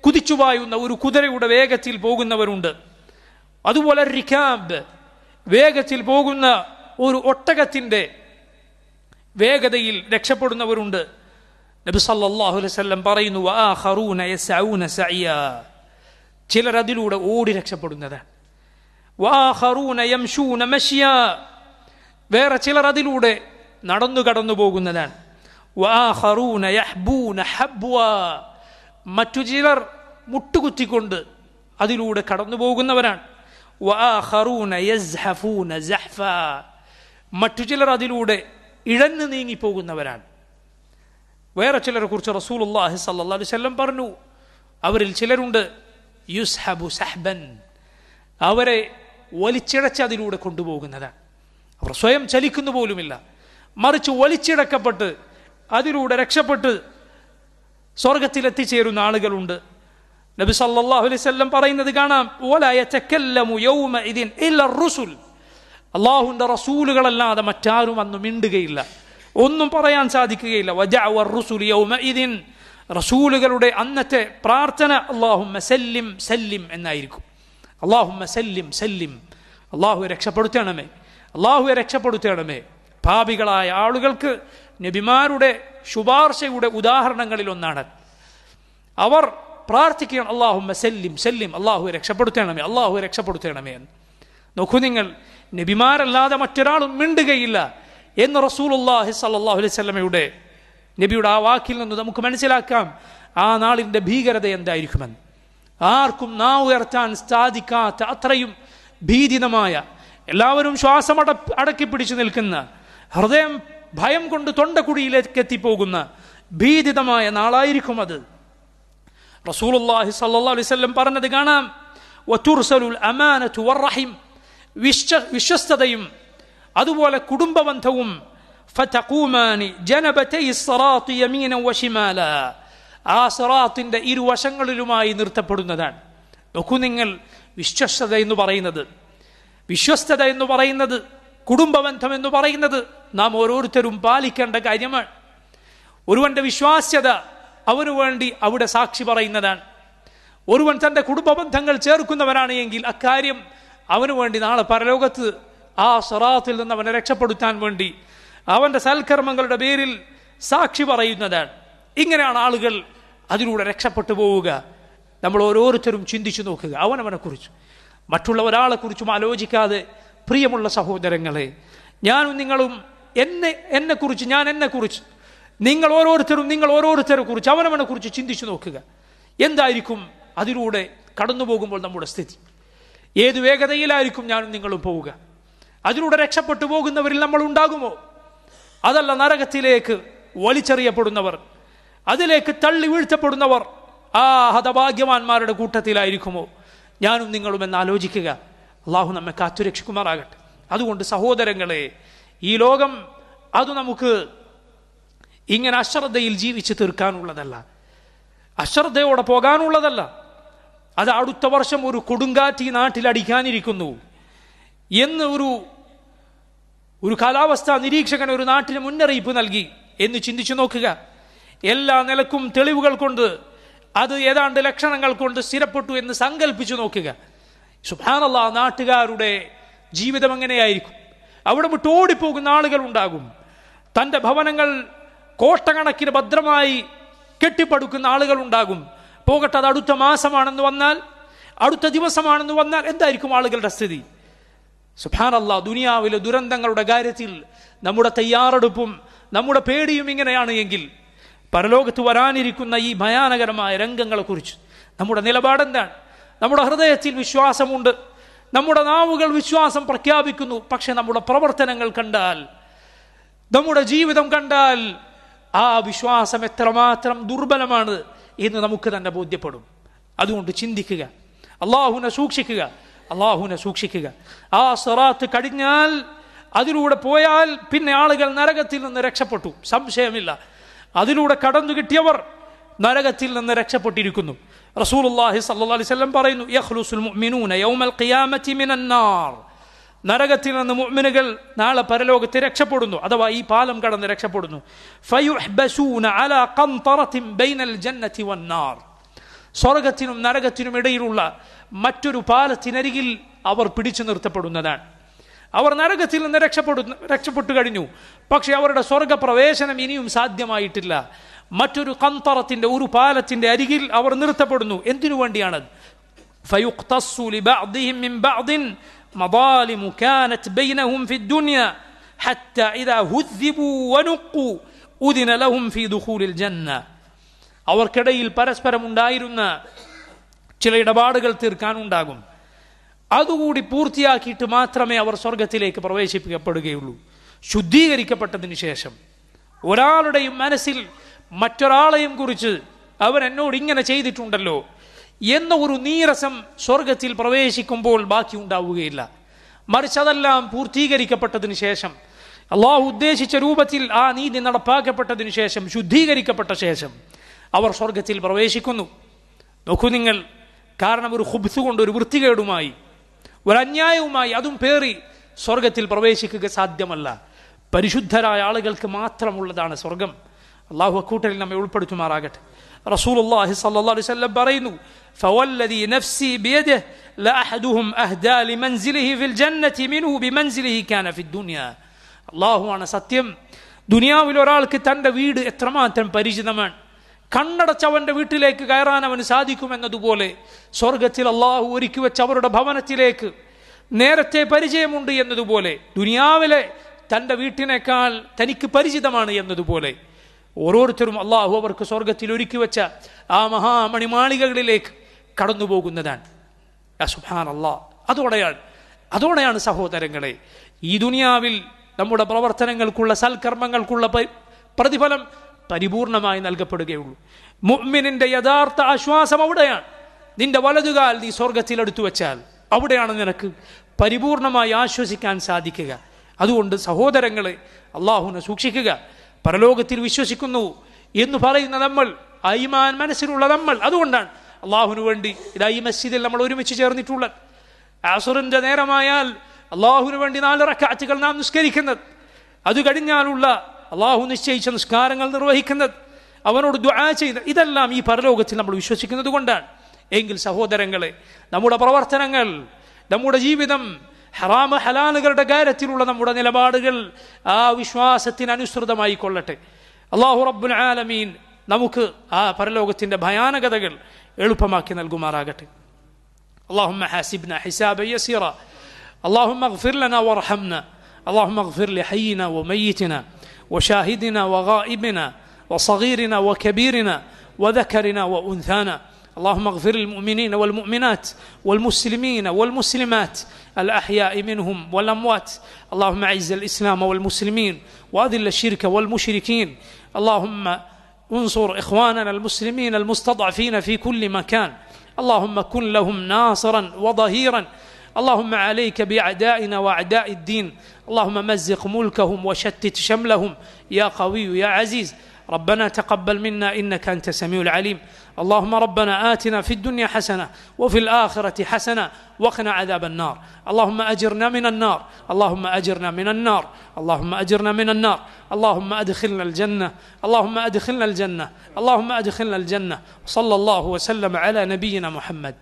Speaker 1: കുതിച്ചുപായുന്ന ഒരു കുതിരയുടെ വേഗത്തിൽ പോകുന്നവരുണ്ട്. അതുപോലെ റിക്കാബ് വേഗത്തിൽ പോകുന്ന ഒരു ഒട്ടകത്തിന്റെ വേഗതയിൽ രക്ഷപ്പെടുന്നവരുണ്ട്. നബി സല്ലല്ലാഹു അലൈഹി വസല്ലം പറയുന്നു ചിലർ അതിലൂടെ ഓടി മശ്യ വേറെ ചിലർ അതിലൂടെ നടന്നു കടന്നു പോകുന്നതാണ്. മറ്റു ചിലർ മുട്ടുകുത്തിക്കൊണ്ട് അതിലൂടെ കടന്നു പോകുന്നവരാണ്. മറ്റു ചിലർ അതിലൂടെ ഇഴഞ്ഞു നീങ്ങിപ്പോകുന്നവരാണ് വേറെ ചിലരെ കുറിച്ച് റസൂൽ അള്ളാഹി അലൈഹി വസല്ലം പറഞ്ഞു. അവരിൽ ചിലരുണ്ട് യുസ്ഹബു സഹ്ബൻ. അവരെ വലിച്ചിഴച്ച് അതിലൂടെ കൊണ്ടുപോകുന്നതാണ്. അവർ സ്വയം ചലിക്കുന്നു പോലുമില്ല. മറിച്ച് ഒളിച്ചിടക്കപ്പെട്ട് അതിലൂടെ രക്ഷപ്പെട്ട് സ്വർഗത്തിലെത്തിച്ചേരുന്ന ആളുകളുണ്ട്. നബി സല്ലല്ലാഹു അലൈഹി വസല്ലം പറയുന്നത് കാണാം വലാ യതകല്ലമു യൗമഇദിൻ ഇല്ല റുസുൽ. അള്ളാഹുവിന്റെ റസൂലുകളല്ലാതെ മറ്റാരും അന്ന് മിണ്ടുകയില്ല. ഒന്നും പറയാൻ സാധിക്കുകയില്ല. വജഅവ റുസുൽ യൗമഇദിൻ റസൂലുകളുടെ അന്നത്തെ പ്രാർത്ഥന അള്ളാഹുമ്മ സല്ലിം സല്ലിം എന്നായിരിക്കും. അള്ളാഹുമ്മ സല്ലിം സല്ലിം. അള്ളാഹുവെ രക്ഷപ്പെടുത്തണമേ. അള്ളാഹുവെ രക്ഷപ്പെടുത്തണമേ. പാപികളായ ആളുകൾക്ക് നബിമാരുടെ ശുപാർശയുടെ ഉദാഹരണങ്ങളിൽ ഒന്നാണ്. അവർ പ്രാർത്ഥിക്കണം അള്ളാഹുമ്മ സെല്ലിം സെല്ലിം അള്ളാഹു രക്ഷപ്പെടുത്തണമേ അള്ളാഹു രക്ഷപ്പെടുത്തണമേ എന്ന്. നോക്കൂ നിങ്ങൾ നബിമാരല്ലാതെ മറ്റൊരാളും മിണ്ടുകയില്ല എന്ന് റസൂലുല്ലാഹി സല്ലാഹു അലൈഹി നബിയുടെ ആ വാക്കിൽ നിന്ന് നമുക്ക് മനസ്സിലാക്കാം ആ നാളിന്റെ ഭീകരത എന്തായിരിക്കുമെന്ന്. ആർക്കും നാ ഉയർത്താൻ സാധിക്കാത്ത അത്രയും ഭീതിതമായ എല്ലാവരും ശ്വാസം അട അടക്കി പിടിച്ചു നിൽക്കുന്ന ഹൃദയം ഭയം കൊണ്ട് തൊണ്ടക്കുടിയിലേക്ക് എത്തിപ്പോകുന്ന ഭീതിതമായ നാളായിരിക്കും അത്. റസൂലുള്ളാഹി സല്ലല്ലാഹു അലൈഹി വസല്ലം പറഞ്ഞത് കാണാം. വതുർസലുൽ അമാനതു വർറഹിം വിശ്വ വിശ്വസ്തതയും അതുപോലെ കുടുംബബന്ധവും ഫതഖൂമാനി ജനബതൈ സിറാത്ത് യമീന വശിമാല. ആ ഇരുവശങ്ങളിലുമായി നിർത്തപ്പെടുന്നതാണ്. നോക്കൂ നിങ്ങൾ വിശ്വസ്തത എന്ന് പറയുന്നത്. വിശ്വസ്തത എന്ന് പറയുന്നത് കുടുംബബന്ധം എന്ന് പറയുന്നത് നാം ഓരോരുത്തരും പാലിക്കേണ്ട കാര്യമാണ് ഒരുവന്റെ വിശ്വാസ്യത അവനു വേണ്ടി അവിടെ സാക്ഷി പറയുന്നതാണ്. ഒരുവൻ തന്റെ കുടുംബബന്ധങ്ങൾ ചേർക്കുന്നവനാണ് എങ്കിൽ അക്കാര്യം അവനു വേണ്ടി നാളെ പരലോകത്ത് ആ സറാത്തിൽ നിന്ന് അവനെ രക്ഷപ്പെടുത്താൻ വേണ്ടി അവന്റെ സൽക്കർമ്മങ്ങളുടെ പേരിൽ സാക്ഷി പറയുന്നതാണ്. ഇങ്ങനെയാണ് ആളുകൾ അതിലൂടെ രക്ഷപ്പെട്ടു പോവുക. നമ്മൾ ഓരോരുത്തരും ചിന്തിച്ചു നോക്കുക. അവനവനെക്കുറിച്ച് മറ്റുള്ള ഒരാളെക്കുറിച്ചും ആലോചിക്കാതെ പ്രിയമുള്ള സഹോദരങ്ങളെ ഞാനും നിങ്ങളും എന്നെ എന്നെക്കുറിച്ച് ഞാൻ എന്നെക്കുറിച്ച്. നിങ്ങൾ ഓരോരുത്തരും നിങ്ങൾ ഓരോരുത്തരെ കുറിച്ച് അവനവനെ കുറിച്ച് ചിന്തിച്ചു നോക്കുക. എന്തായിരിക്കും അതിലൂടെ കടന്നു പോകുമ്പോൾ നമ്മുടെ സ്ഥിതി? ഏത് വേഗതയിലായിരിക്കും ഞാനും നിങ്ങളും പോവുക? അതിലൂടെ രക്ഷപ്പെട്ടു പോകുന്നവരിൽ നമ്മൾ ഉണ്ടാകുമോ? അതല്ല നരകത്തിലേക്ക് വലിച്ചെറിയപ്പെടുന്നവർ അതിലേക്ക് തള്ളി വീഴ്ത്തപ്പെടുന്നവർ ആ ഹതഭാഗ്യവാന്മാരുടെ കൂട്ടത്തിലായിരിക്കുമോ? ഞാനും നിങ്ങളും എന്ന് ആലോചിക്കുക. അള്ളാഹു നമ്മെ കാത്തുരക്ഷിക്കുമാറാകട്ടെ. അതുകൊണ്ട് സഹോദരങ്ങളെ ഈ ലോകം അത് നമുക്ക് ഇങ്ങനെ അശ്രദ്ധയിൽ ജീവിച്ച് തീർക്കാനുള്ളതല്ല. അശ്രദ്ധയോടെ പോകാനുള്ളതല്ല. അത് അടുത്ത വർഷം ഒരു കൊടുങ്കാറ്റ് ഈ നാട്ടിൽ അടിക്കാനിരിക്കുന്നു. എന്ന് ഒരു ഒരു കാലാവസ്ഥാ നിരീക്ഷകൻ ഒരു നാട്ടിന് മുന്നറിയിപ്പ് നൽകി. എന്ന് ചിന്തിച്ചു നോക്കുക. എല്ലാ നിലക്കും തെളിവുകൾ കൊണ്ട് അത് ഏതാണ്ട് ലക്ഷണങ്ങൾ കൊണ്ട് സ്ഥിരപ്പെട്ടു എന്ന് സങ്കല്പിച്ചു നോക്കുക. സുഭാനല്ല നാട്ടുകാരുടെ ജീവിതം എങ്ങനെയായിരിക്കും? അവിടെ വിട്ട് ഓടിപ്പോകുന്ന ആളുകൾ ഉണ്ടാകും. തന്റെ ഭവനങ്ങൾ കോട്ടകണക്കിന് ഭദ്രമായി കെട്ടിപ്പടുക്കുന്ന ആളുകൾ ഉണ്ടാകും. പോകട്ടെ അത് അടുത്ത മാസമാണെന്ന് വന്നാൽ അടുത്ത ദിവസമാണെന്ന് വന്നാൽ എന്തായിരിക്കും ആളുകളുടെ സ്ഥിതി? സുഭാനല്ല ദുനിയാവിലെ ദുരന്തങ്ങളുടെ കാര്യത്തിൽ നമ്മുടെ തയ്യാറെടുപ്പും നമ്മുടെ പേടിയും ഇങ്ങനെയാണ് എങ്കിൽ പരലോകത്ത് വരാനിരിക്കുന്ന ഈ ഭയാനകരമായ രംഗങ്ങളെക്കുറിച്ച് നമ്മുടെ നിലപാടെന്താണ്? നമ്മുടെ ഹൃദയത്തിൽ വിശ്വാസമുണ്ട്. നമ്മുടെ നാവുകൾ വിശ്വാസം പ്രഖ്യാപിക്കുന്നു. പക്ഷെ നമ്മുടെ പ്രവർത്തനങ്ങൾ കണ്ടാൽ നമ്മുടെ ജീവിതം കണ്ടാൽ ആ വിശ്വാസം എത്രമാത്രം ദുർബലമാണ് എന്ന് നമുക്ക് തന്നെ ബോധ്യപ്പെടും. അതുകൊണ്ട് ചിന്തിക്കുക. അള്ളാഹുവിനെ സൂക്ഷിക്കുക. അള്ളാഹുവിനെ സൂക്ഷിക്കുക. ആ സറാത്ത് കഴിഞ്ഞാൽ അതിലൂടെ പോയാൽ പിന്നെ ആളുകൾ നരകത്തിൽ നിന്ന് രക്ഷപ്പെട്ടു. സംശയമില്ല. അതിലൂടെ കടന്നു കിട്ടിയവർ നരകത്തിൽ നിന്ന് രക്ഷപ്പെട്ടിരിക്കുന്നു. അള്ളാഹി അലൈഹി വസല്ലം പറയുന്നു മുഅ്മിനൂന യൗമൽ ഖിയാമത്തി നരകത്തിൽ നിന്ന് മുഅ്മിനുകൾ നാളെ പരലോകത്ത് രക്ഷപ്പെടുന്നു അഥവാ ഈ പാലം കടന്ന് രക്ഷപ്പെടുന്നു. ഫയുഹ്ബസൂന അലാ ബൈനൽ ജന്നത്തി വന്നാർ സ്വർഗത്തിനും നരകത്തിനും ഇടയിലുള്ള മറ്റൊരു പാലത്തിനരികിൽ അവർ പിടിച്ചു നിർത്തപ്പെടുന്നതാണ്. അവർ നരകത്തിൽ നിന്ന് രക്ഷപ്പെടുന്ന രക്ഷപ്പെട്ടു കഴിഞ്ഞു. പക്ഷെ അവരുടെ സ്വർഗപ്രവേശനം ഇനിയും സാധ്യമായിട്ടില്ല. മറ്റൊരു കന്തറത്തിന്റെ ഒരു പാലത്തിന്റെ അരികിൽ അവർ നിർത്തപ്പെടുന്നു എന്തിനു വേണ്ടിയാണത് فيقتص لبعضهم من بعض مظالم كانت بينهم في الدنيا حتى إذا هذبوا ونقوا أذن لهم في دخول الجنة അവർക്കിടയിൽ പരസ്പരം ഉണ്ടായിരുന്ന ചില ഇടപാടുകൾ തീർക്കാനുണ്ടാകും അതുകൂടി പൂർത്തിയാക്കിയിട്ട് മാത്രമേ അവർ സ്വർഗത്തിലേക്ക് പ്രവേശിപ്പിക്കപ്പെടുകയുള്ളൂ ശുദ്ധീകരിക്കപ്പെട്ടതിന് ശേഷം ഒരാളുടെയും മനസ്സിൽ മറ്റൊരാളെയും കുറിച്ച് അവൻ എന്നോട് ഇങ്ങനെ ചെയ്തിട്ടുണ്ടല്ലോ എന്ന ഒരു നീരസം സ്വർഗത്തിൽ പ്രവേശിക്കുമ്പോൾ ബാക്കി ഉണ്ടാവുകയില്ല. മറിച്ച് അതെല്ലാം പൂർത്തീകരിക്കപ്പെട്ടതിന് ശേഷം അള്ളാഹു ഉദ്ദേശിച്ച രൂപത്തിൽ ആ നീതി നടപ്പാക്കപ്പെട്ടതിന് ശേഷം ശുദ്ധീകരിക്കപ്പെട്ട ശേഷം അവർ സ്വർഗത്തിൽ പ്രവേശിക്കുന്നു. നോക്കൂ നിങ്ങൾ കാരണം ഒരു ഹുബ്സ് കൊണ്ട് ഒരു വൃത്തികേടുമായി ഒരു അന്യായവുമായി അതും പേറി സ്വർഗത്തിൽ പ്രവേശിക്കുക സാധ്യമല്ല. പരിശുദ്ധരായ ആളുകൾക്ക് മാത്രമുള്ളതാണ് സ്വർഗം. അള്ളാഹു അക്കൂട്ടലിൽ നമ്മെ ഉൾപ്പെടുത്തുമാറാകട്ടെ റസൂലുള്ളാഹി സ്വല്ലല്ലാഹു അലൈഹി വസല്ലം പറയുന്നു فوالذي نفسي بيده لأحدهم أهدى لمنزله في الجنة منه بمنزله كان في الدنيا അള്ളാഹുവാണ് സത്യം ദുനിയാവിൽ ഒരാൾക്ക് തൻ്റെ വീട് എത്രമാത്രം പരിചിതമാണ് കണ്ണടച്ചവന്റെ വീട്ടിലേക്ക് കയറാൻ അവന് സാധിക്കുമെന്നതുപോലെ സ്വർഗത്തിൽ അള്ളാഹു ഒരുക്കി വെച്ച അവരുടെ ഭവനത്തിലേക്ക് നേരത്തെ പരിചയമുണ്ട് എന്നതുപോലെ ദുനിയാവിലെ തൻ്റെ വീട്ടിനേക്കാൾ തനിക്ക് പരിചിതമാണ് എന്നതുപോലെ ഓരോരുത്തരും അള്ളാഹു അവർക്ക് സ്വർഗത്തിൽ ഒരുക്കി വെച്ച ആ മഹാമണിമാളികകളിലേക്ക് കടന്നു പോകുന്നതാണ് സുഹാൻ അള്ളാ അതോടെയാണ് അതോടെയാണ് സഹോദരങ്ങളെ ഈ ദുനിയാവിൽ നമ്മുടെ പ്രവർത്തനങ്ങൾക്കുള്ള സൽക്കർമ്മങ്ങൾക്കുള്ള പ്രതിഫലം പരിപൂർണമായി നൽകപ്പെടുകയുള്ളൂ. മുഅ്മിനിന്റെ യഥാർത്ഥ ആശ്വാസം അവിടെയാണ്. നിന്റെ വലതുകാൽ നീ സ്വർഗത്തിൽ എടുത്തു വെച്ചാൽ അവിടെയാണ് നിനക്ക് പരിപൂർണമായി ആശ്വസിക്കാൻ സാധിക്കുക. അതുകൊണ്ട് സഹോദരങ്ങളെ അള്ളാഹുവിനെ സൂക്ഷിക്കുക. പരലോകത്തിൽ വിശ്വസിക്കുന്നു എന്ന് പറയുന്ന നമ്മൾ ഐമാൻ മനസ്സിലുള്ള നമ്മൾ അതുകൊണ്ടാണ് അള്ളാഹുവിന് വേണ്ടി ഇത് ഈ മസ്ജിദിൽ നമ്മൾ ഒരുമിച്ച് ചേർന്നിട്ടുള്ളത്. ആസുറിന്റെ നേരമായാൽ അള്ളാഹുവിന് വേണ്ടി നാല് റക്കാറ്റുകൾ നാം നിസ്കരിക്കുന്നത്. അത് കഴിഞ്ഞാലുള്ള അള്ളാഹു നിശ്ചയിച്ച നിസ്കാരങ്ങൾ നിർവഹിക്കുന്നത് അവനോട് ദ്വാ ചെയ്യുന്നത് ഇതെല്ലാം ഈ പരലോകത്തിൽ നമ്മൾ വിശ്വസിക്കുന്നത് കൊണ്ടാണ്. എങ്കിൽ സഹോദരങ്ങളെ നമ്മുടെ പ്രവർത്തനങ്ങൾ നമ്മുടെ ജീവിതം ഹറാമ ഹലാലുകളുടെ കാര്യത്തിലുള്ള നമ്മുടെ നിലപാടുകൾ ആ വിശ്വാസത്തിന് അനുസൃതമായി കൊള്ളട്ടെ അള്ളാഹു റബ്ബുൽ ആലമീൻ നമുക്ക് ആ പരലോകത്തിന്റെ ഭയാനകതകൾ എളുപ്പമാക്കി നൽകുമാറാകട്ടെ اللهم حاسبنا حسابا يسيرا اللهم اغفر لنا وارحمنا اللهم اغفر لحينا وميتنا وشاهدنا وغائبنا وصغيرنا وكبيرنا وذكرنا وانثانا اللهم اغفر للمؤمنين والمؤمنات والمسلمين والمسلمات الأحياء منهم والأموات. اللهم أعز الإسلام والمسلمين وأذل الشرك والمشركين. اللهم انصر إخواننا المسلمين المستضعفين في كل مكان. اللهم كن لهم ناصرا وظهيرا. اللهم عليك بأعدائنا وأعداء الدين. اللهم مزق ملكهم وشتت شملهم. يا قوي يا عزيز. ربنا تقبل منا إنك أنت السميع العليم. اللهم ربنا آتنا في الدنيا حسنة وفي الآخرة حسنة وقنا عذاب النار. اللهم أجرنا من النار. اللهم أجرنا من النار. اللهم أجرنا من النار. اللهم أدخلنا الجنة. اللهم أدخلنا الجنة. اللهم أدخلنا الجنة. صلى الله وسلم على نبينا محمد.